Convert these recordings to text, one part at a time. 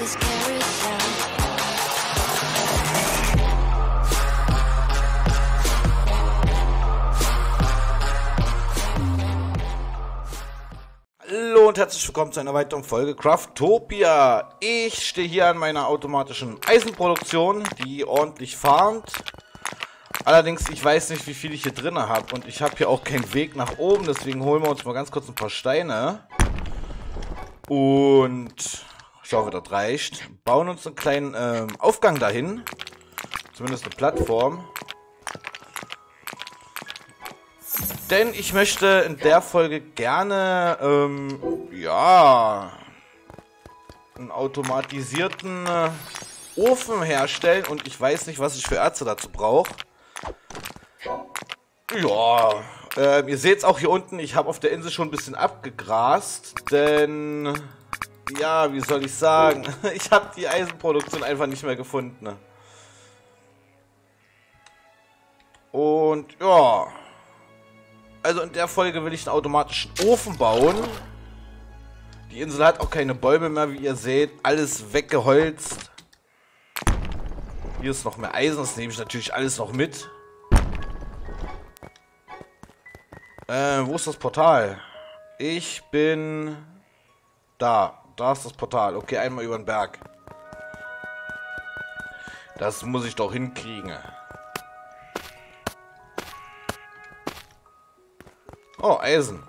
Hallo und herzlich willkommen zu einer weiteren Folge Craftopia. Ich stehe hier an meiner automatischen Eisenproduktion, die ordentlich farmt. Allerdings, ich weiß nicht, wie viel ich hier drin habe und ich habe hier auch keinen Weg nach oben, deswegen holen wir uns mal ganz kurz ein paar Steine. Und ich hoffe, das reicht. Bauen uns einen kleinen ähm, Aufgang dahin. Zumindest eine Plattform. Denn ich möchte in der Folge gerne, ähm, ja, einen automatisierten äh, Ofen herstellen und ich weiß nicht, was ich für Erze dazu brauche. Ja, ähm, ihr seht es auch hier unten, ich habe auf der Insel schon ein bisschen abgegrast, denn, ja, wie soll ich sagen, ich habe die Eisenproduktion einfach nicht mehr gefunden. Und, ja, also in der Folge will ich einen automatischen Ofen bauen. Die Insel hat auch keine Bäume mehr, wie ihr seht. Alles weggeholzt. Hier ist noch mehr Eisen, das nehme ich natürlich alles noch mit. Äh, wo ist das Portal? Ich bin da. Da ist das Portal. Okay, einmal über den Berg. Das muss ich doch hinkriegen. Oh, Eisen.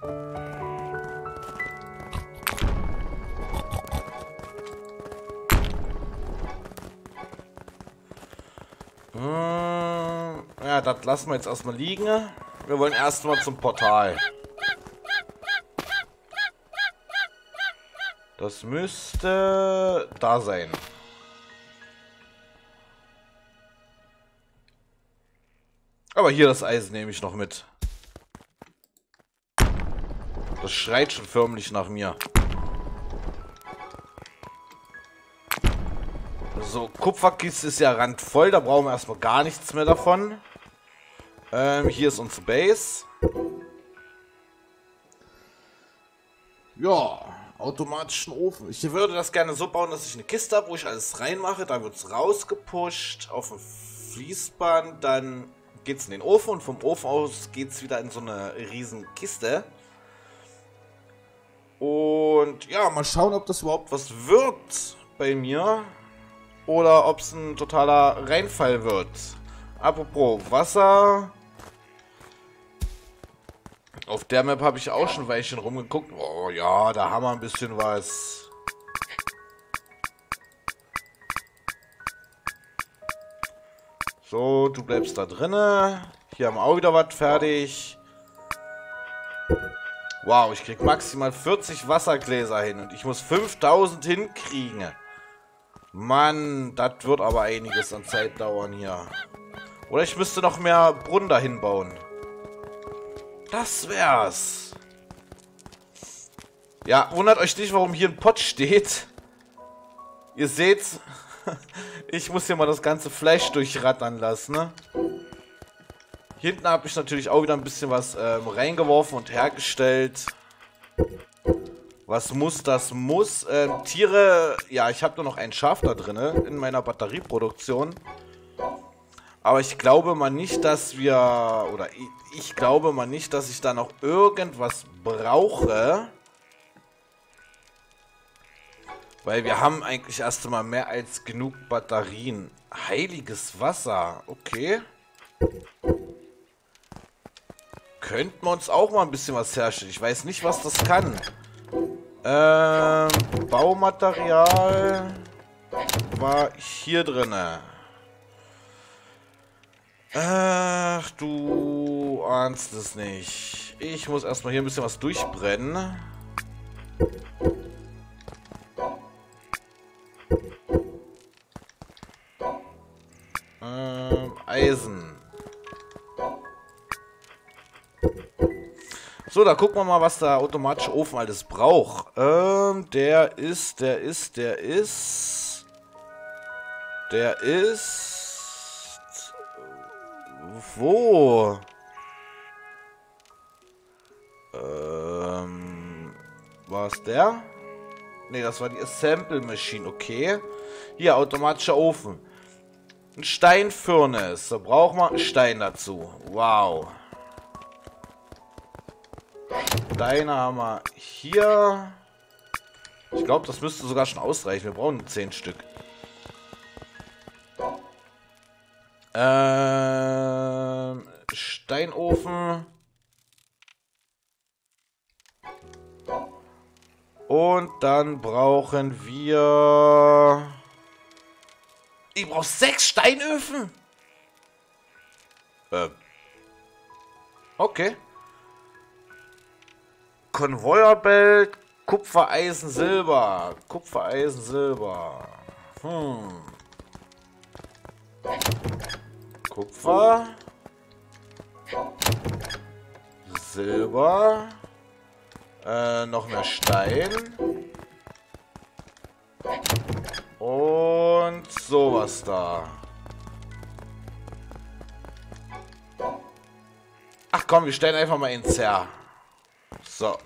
Hm, ja, das lassen wir jetzt erstmal liegen. Wir wollen erstmal zum Portal. Das müsste da sein. Aber hier das Eisen nehme ich noch mit. Das schreit schon förmlich nach mir. So, Kupferkiste ist ja randvoll. Da brauchen wir erstmal gar nichts mehr davon. Ähm, hier ist unsere Base. Ja, automatischen Ofen. Ich würde das gerne so bauen, dass ich eine Kiste habe, wo ich alles reinmache. Da wird es rausgepusht auf dem Fließband. Dann geht es in den Ofen und vom Ofen aus geht es wieder in so eine riesen Kiste. Und ja, mal schauen, ob das überhaupt was wirkt bei mir. Oder ob es ein totaler Reinfall wird. Apropos Wasser. Auf der Map habe ich auch schon Weilchen rumgeguckt. Oh ja, da haben wir ein bisschen was. So, du bleibst da drinnen. Hier haben wir auch wieder was fertig. Wow, ich krieg maximal 40 Wassergläser hin und ich muss 5000 hinkriegen. Mann, das wird aber einiges an Zeit dauern hier. Oder ich müsste noch mehr Brunnen dahin bauen. Das wär's. Ja, wundert euch nicht, warum hier ein Pott steht. Ihr seht's, ich muss hier mal das ganze Fleisch durchrattern lassen, ne? Hinten habe ich natürlich auch wieder ein bisschen was ähm, reingeworfen und hergestellt. Was muss, das muss. Ähm, Tiere, ja, ich habe nur noch ein Schaf da drin in meiner Batterieproduktion. Aber ich glaube mal nicht, dass wir, oder ich, ich glaube mal nicht, dass ich da noch irgendwas brauche. Weil wir haben eigentlich erst einmal mehr als genug Batterien. Heiliges Wasser, okay. Könnten wir uns auch mal ein bisschen was herstellen. Ich weiß nicht, was das kann. Ähm, Baumaterial war hier drinne. Ach, du ahnst es nicht. Ich muss erstmal hier ein bisschen was durchbrennen. Ähm, Eisen. So, da gucken wir mal, was der automatische Ofen alles braucht. Ähm, der ist, der ist, der ist... Der ist... Wo? Ähm... War es der? Ne, das war die Assemble Machine, okay. Hier, automatischer Ofen. Ein Steinfurnace. Da brauchen wir einen Stein dazu. Wow. Steine haben wir hier. Ich glaube, das müsste sogar schon ausreichen. Wir brauchen 10 Stück. Ähm, Steinofen. Und dann brauchen wir... Ich brauche sechs Steinöfen? Ähm. Okay. Konvoierbelt, Kupfereisen, Silber. Kupfereisen, Silber. Hm. Kupfer. Silber. Äh, noch mehr Stein. Und sowas da. Ach komm, wir stellen einfach mal ins her. So.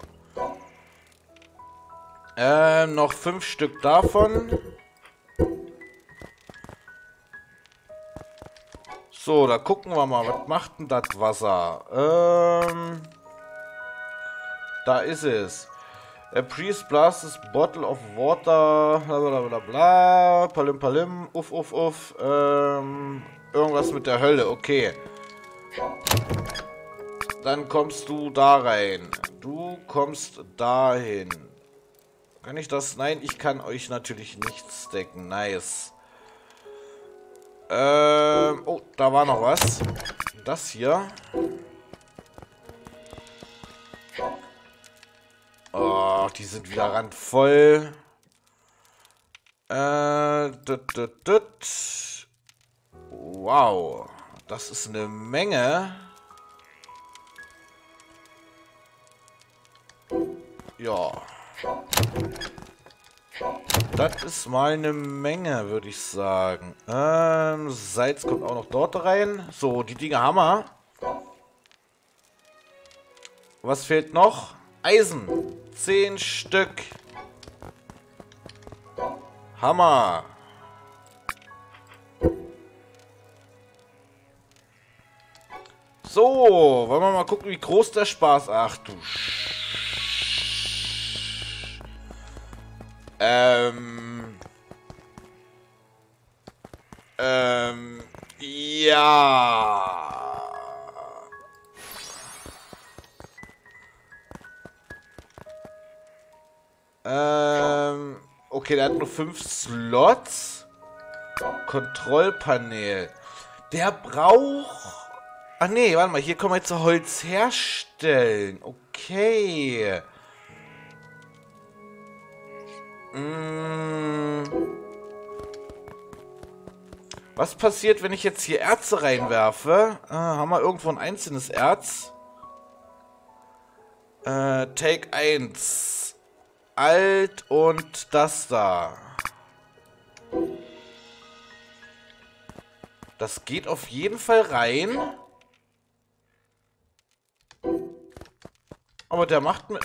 Ähm, noch fünf Stück davon. So, da gucken wir mal, was macht denn das Wasser? Ähm... Da ist es. A priest blasts bottle of water, bla bla bla bla, palim palim, uff uff uff, ähm, irgendwas mit der Hölle, okay. Dann kommst du da rein. Du kommst dahin. Kann ich das? Nein, ich kann euch natürlich nicht stacken. Nice. Ähm, oh, da war noch was. Das hier. Oh, die sind wieder randvoll. Äh, dut, dut, dut. Wow. Das ist eine Menge. Ja. Das ist mal eine Menge, würde ich sagen. Ähm, Salz kommt auch noch dort rein. So, die Dinge haben wir. Was fehlt noch? Eisen. Zehn Stück. Hammer. So, wollen wir mal gucken, wie groß der Spaß... Ach du Sch Ähm... Ähm... Ja... Ähm, okay, der hat nur fünf Slots. Kontrollpanel. Der braucht... Ach nee, warte mal, hier können wir jetzt Holz herstellen. Okay. Was passiert, wenn ich jetzt hier Erze reinwerfe? Ah, haben wir irgendwo ein einzelnes Erz? Äh, Take 1 alt und das da. Das geht auf jeden Fall rein. Aber der macht mir...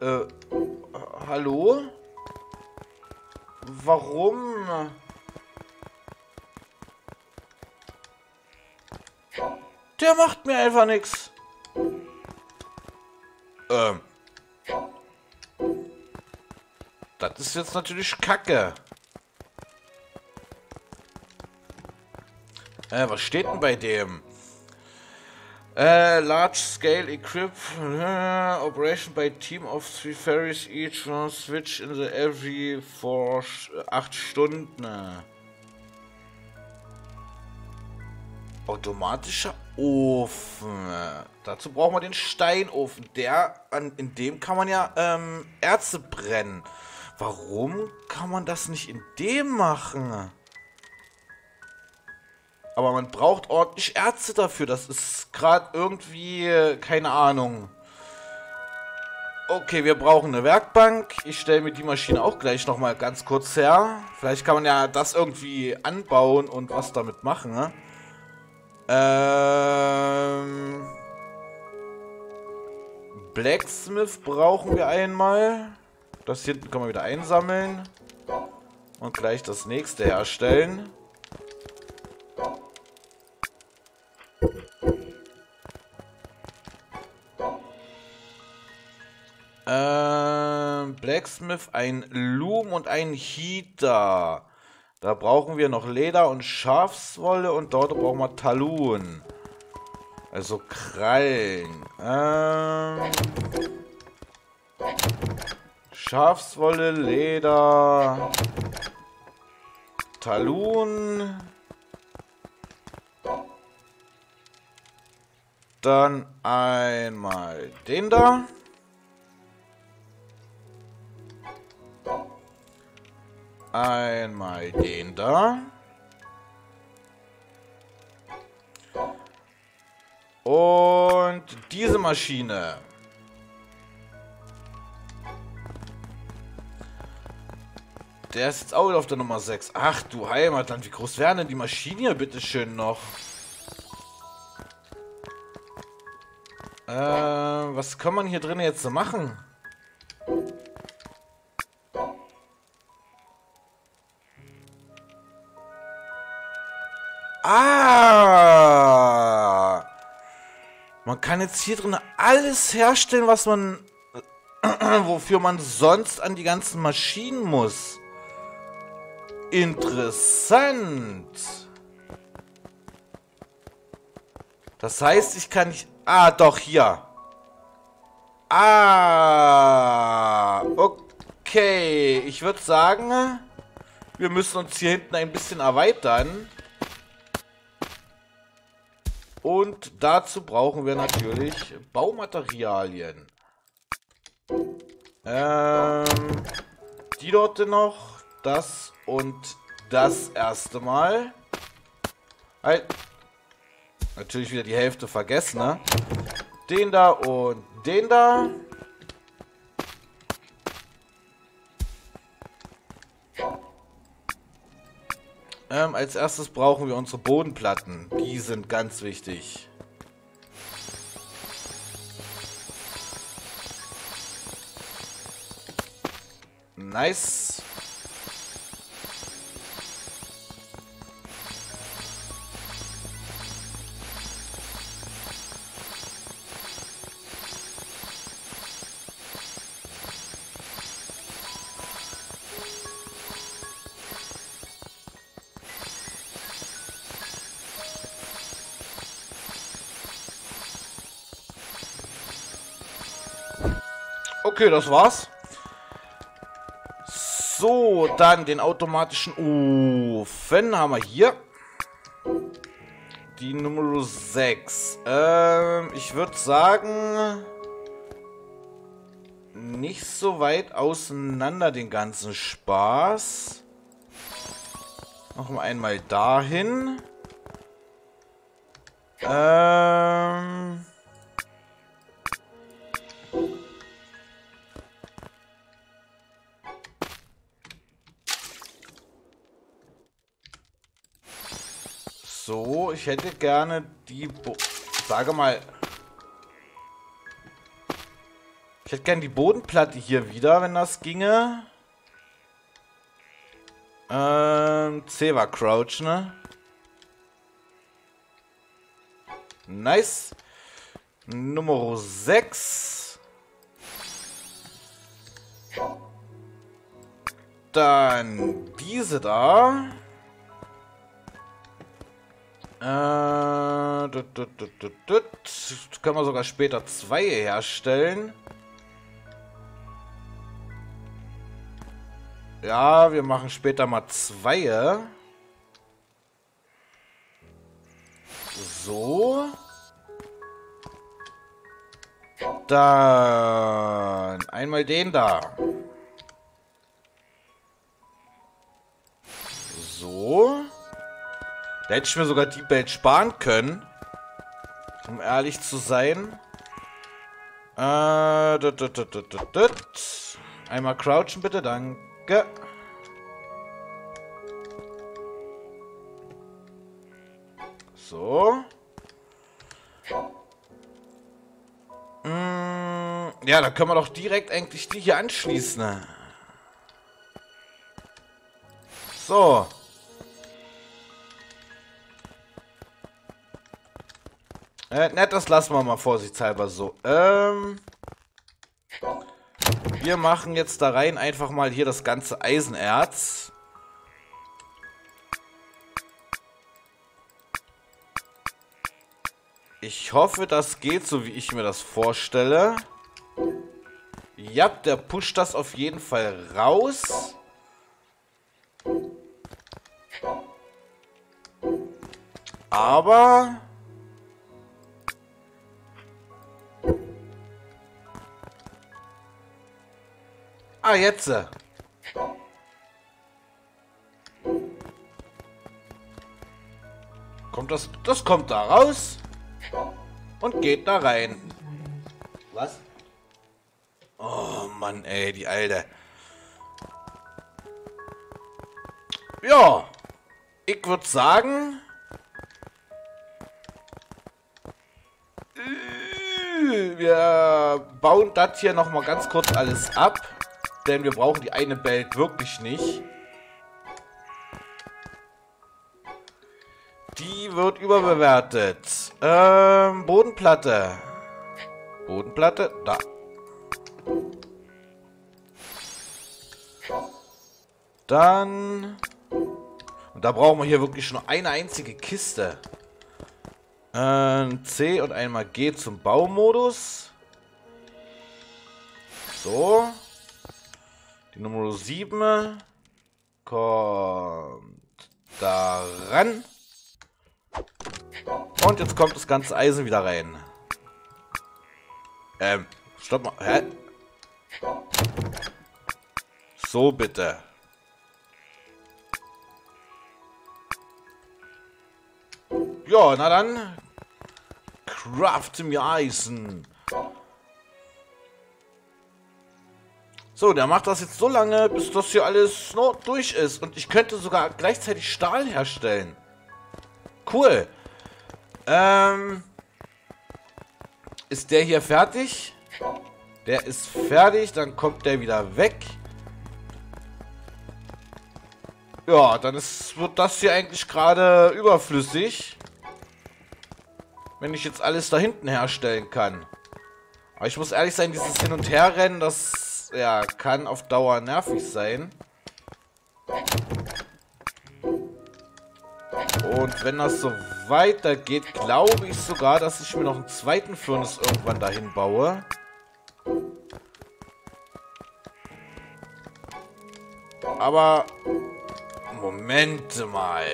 Äh, äh, hallo? Warum? Der macht mir einfach nichts. Ähm. Das ist jetzt natürlich kacke. Äh, was steht denn bei dem? Äh, large scale equip uh, operation by team of three ferries each uh, switch in the every for 8 Stunden. Automatischer Ofen. Dazu brauchen wir den Steinofen. Der, an, in dem kann man ja ähm, Erze brennen. Warum kann man das nicht in dem machen? Aber man braucht ordentlich Ärzte dafür. Das ist gerade irgendwie, keine Ahnung. Okay, wir brauchen eine Werkbank. Ich stelle mir die Maschine auch gleich nochmal ganz kurz her. Vielleicht kann man ja das irgendwie anbauen und was damit machen. Ne? Ähm... Blacksmith brauchen wir einmal. Das hier hinten können wir wieder einsammeln. Und gleich das nächste herstellen. Blacksmith, ein Loom und ein Heater. Da brauchen wir noch Leder und Schafswolle und dort brauchen wir Talun. Also Krallen. Ähm, Schafswolle, Leder, Talun. Dann einmal den da. Einmal den da. Und diese Maschine. Der ist jetzt auch wieder auf der Nummer 6. Ach du Heimatland, wie groß wäre denn die Maschine hier bitteschön noch? Äh, was kann man hier drin jetzt so machen? Kann jetzt hier drin alles herstellen, was man... wofür man sonst an die ganzen Maschinen muss. Interessant. Das heißt, ich kann nicht... Ah, doch, hier. Ah, okay. Ich würde sagen, wir müssen uns hier hinten ein bisschen erweitern. Und dazu brauchen wir natürlich Baumaterialien. Ähm, die dort noch, das und das erste Mal. Halt. Natürlich wieder die Hälfte vergessen, ne? Den da und den da. Ähm, als erstes brauchen wir unsere Bodenplatten. Die sind ganz wichtig. Nice. Okay, das war's. So, dann den automatischen Ofen haben wir hier. Die Nummer 6. Ähm, ich würde sagen, nicht so weit auseinander den ganzen Spaß. Machen wir einmal dahin. Ähm... So, ich hätte gerne die... Bo Sage mal... Ich hätte gerne die Bodenplatte hier wieder, wenn das ginge. Ähm, C Crouch, ne? Nice. Nummer 6. Dann diese da. Äh, dut, dut, dut, können wir sogar später zwei herstellen. Ja, wir machen später mal zwei. So. Dann einmal den da. Da hätte ich mir sogar die Welt sparen können. Um ehrlich zu sein. Äh, dit, dit, dit, Einmal crouchen bitte, danke. So. Mm, ja, da können wir doch direkt eigentlich die hier anschließen. So. Äh, nett, das lassen wir mal vorsichtshalber so. Ähm. Wir machen jetzt da rein einfach mal hier das ganze Eisenerz. Ich hoffe, das geht so, wie ich mir das vorstelle. Ja, der pusht das auf jeden Fall raus. Aber... Ah, jetzt. Kommt das... Das kommt da raus. Und geht da rein. Was? Oh Mann, ey, die Alte. Ja. Ich würde sagen... Wir bauen das hier nochmal ganz kurz alles ab. Denn wir brauchen die eine Welt wirklich nicht. Die wird überbewertet. Ähm, Bodenplatte. Bodenplatte, da. Dann... Und da brauchen wir hier wirklich nur eine einzige Kiste. Ähm, C und einmal G zum Baumodus. So. Die Nummer 7 kommt da ran. Und jetzt kommt das ganze Eisen wieder rein. Ähm, stopp mal. Hä? So bitte. Ja, na dann. Craft mir Eisen. So, der macht das jetzt so lange, bis das hier alles durch ist. Und ich könnte sogar gleichzeitig Stahl herstellen. Cool. Ähm. Ist der hier fertig? Der ist fertig, dann kommt der wieder weg. Ja, dann ist, wird das hier eigentlich gerade überflüssig. Wenn ich jetzt alles da hinten herstellen kann. Aber ich muss ehrlich sein, dieses Hin- und Herrennen, das ja, kann auf Dauer nervig sein. Und wenn das so weitergeht, glaube ich sogar, dass ich mir noch einen zweiten Furnace irgendwann dahin baue. Aber, Moment mal.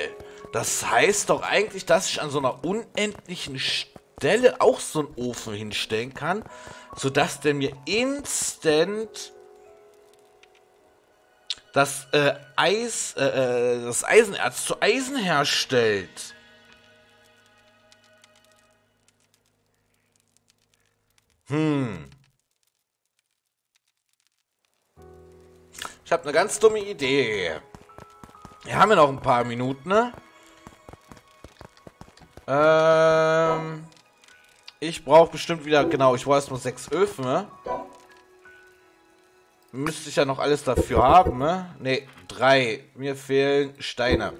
Das heißt doch eigentlich, dass ich an so einer unendlichen Stelle auch so einen Ofen hinstellen kann sodass der mir instant das äh, Eis, äh, äh, das Eisenerz zu Eisen herstellt. Hm. Ich habe eine ganz dumme Idee. Wir haben ja noch ein paar Minuten, ne? Ähm... Ich brauche bestimmt wieder, genau, ich weiß nur sechs Öfen, ne? Müsste ich ja noch alles dafür haben, ne? Ne, drei. Mir fehlen Steine.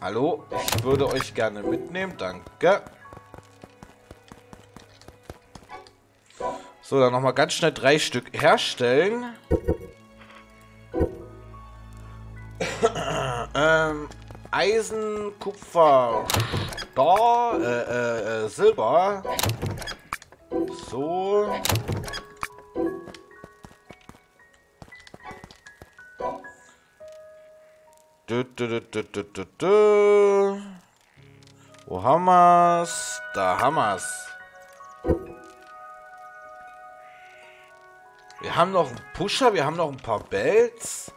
Hallo, ich würde euch gerne mitnehmen, danke. So, dann nochmal ganz schnell drei Stück herstellen. ähm, Eisen, Kupfer, Stahl, äh, äh, äh, Silber. So. Du, du, du. Wo haben wir's? Da haben wir's. Wir haben noch einen Pusher, wir haben noch ein paar Bells.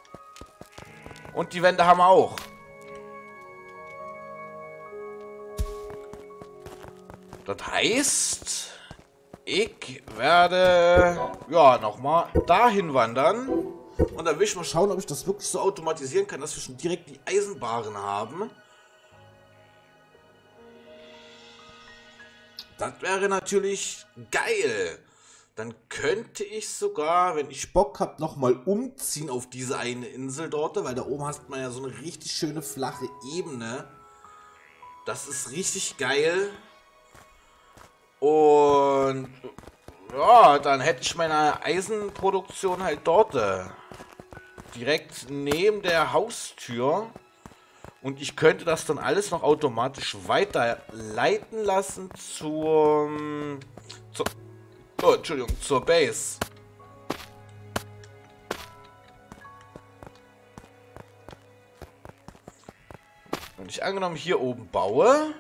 Und die Wände haben wir auch. Das heißt, ich werde ja nochmal dahin wandern. Und dann will ich mal schauen, ob ich das wirklich so automatisieren kann, dass wir schon direkt die Eisenbahnen haben. Das wäre natürlich geil. dann könnte ich sogar, wenn ich Bock habe, nochmal umziehen auf diese eine Insel dort, weil da oben hast man ja so eine richtig schöne flache Ebene. Das ist richtig geil. Und ja, dann hätte ich meine Eisenproduktion halt dort. äh, Direkt neben der Haustür. Und ich könnte das dann alles noch automatisch weiterleiten lassen zur... zur oh, Entschuldigung, zur Base. Wenn ich angenommen hier oben baue...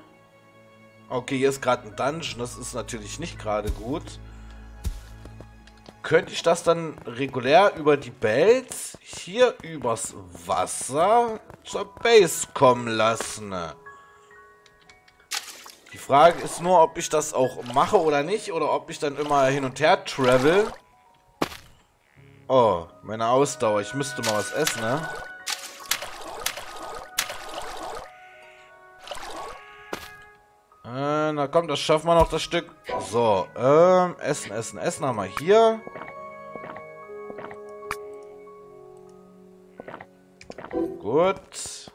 Okay, hier ist gerade ein Dungeon, das ist natürlich nicht gerade gut. Könnte ich das dann regulär über die Belts hier übers Wasser zur Base kommen lassen? Die Frage ist nur, ob ich das auch mache oder nicht, oder ob ich dann immer hin und her travel. Oh, meine Ausdauer. Ich müsste mal was essen, ne? Äh, na komm, das schaffen wir noch, das Stück. So, ähm, Essen, Essen, Essen haben wir hier. Gut.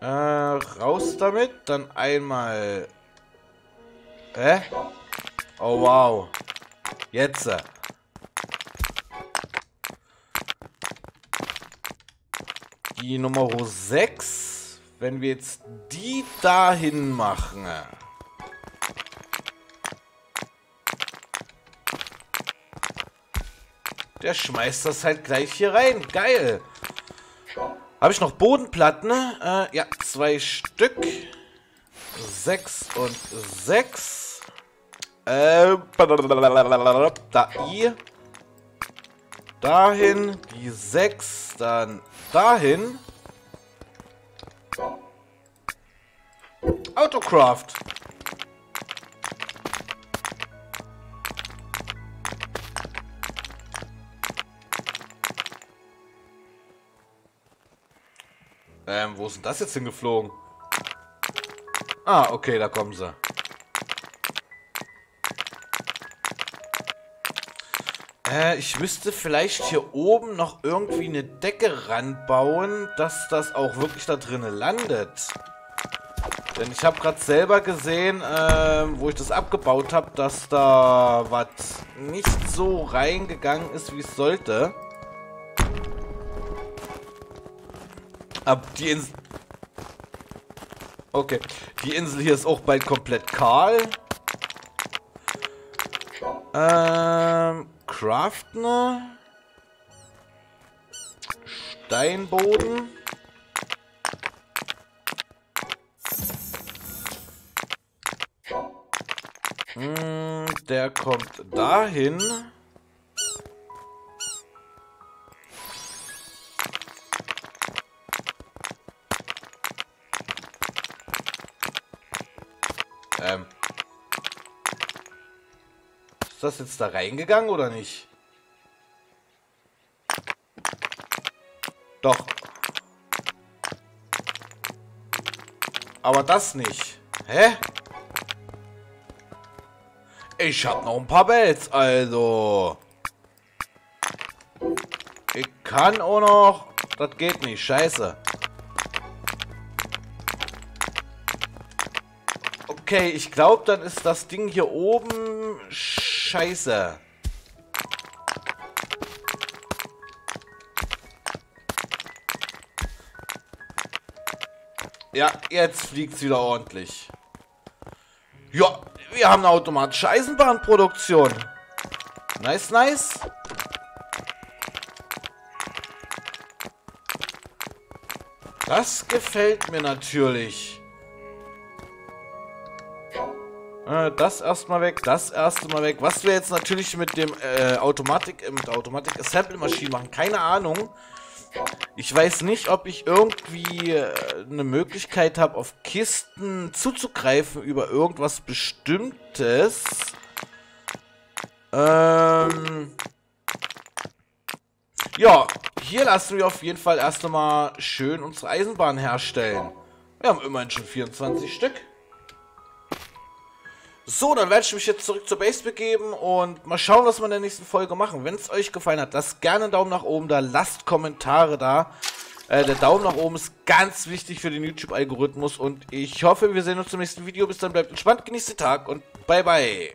Äh, raus damit. Dann einmal... Hä? Oh, wow. Jetzt. Die Nummer 6. Wenn wir jetzt die dahin machen. Der schmeißt das halt gleich hier rein. Geil. Habe ich noch Bodenplatten? Äh, ja, zwei Stück. Sechs und sechs. Äh, da I. Dahin. Die sechs. Dann dahin. Autocraft. Ähm, wo ist denn das jetzt hingeflogen? Ah, okay, da kommen sie. Äh, ich müsste vielleicht hier oben noch irgendwie eine Decke ranbauen, dass das auch wirklich da drinnen landet. Denn ich habe gerade selber gesehen, äh, wo ich das abgebaut habe, dass da was nicht so reingegangen ist, wie es sollte. Aber die Insel... Okay. Die Insel hier ist auch bald komplett kahl. Ähm... Craften. Steinboden. Hm, der kommt dahin. Das jetzt da reingegangen oder nicht? Doch. Aber das nicht. Hä? Ich hab noch ein paar Bells, also. Ich kann auch noch... Das geht nicht, scheiße. Okay, ich glaube, dann ist das Ding hier oben scheiße. Ja, jetzt fliegt's wieder ordentlich. Ja, wir haben eine automatische Eisenbahnproduktion. Nice, nice. Das gefällt mir natürlich. Äh, das erstmal weg, das erste Mal weg. Was wir jetzt natürlich mit dem äh, Automatik, äh, mit der Automatik Assembly Maschine machen, keine Ahnung. Ich weiß nicht, ob ich irgendwie äh, eine Möglichkeit habe, auf Kisten zuzugreifen über irgendwas Bestimmtes. Ähm. Ja, hier lassen wir auf jeden Fall erst einmal schön unsere Eisenbahn herstellen. Wir haben immerhin schon 24 Stück. So, dann werde ich mich jetzt zurück zur Base begeben und mal schauen, was wir in der nächsten Folge machen. Wenn es euch gefallen hat, lasst gerne einen Daumen nach oben da, lasst Kommentare da. Äh, der Daumen nach oben ist ganz wichtig für den YouTube-Algorithmus und ich hoffe, wir sehen uns im nächsten Video. Bis dann, bleibt entspannt, genießt den Tag und bye bye.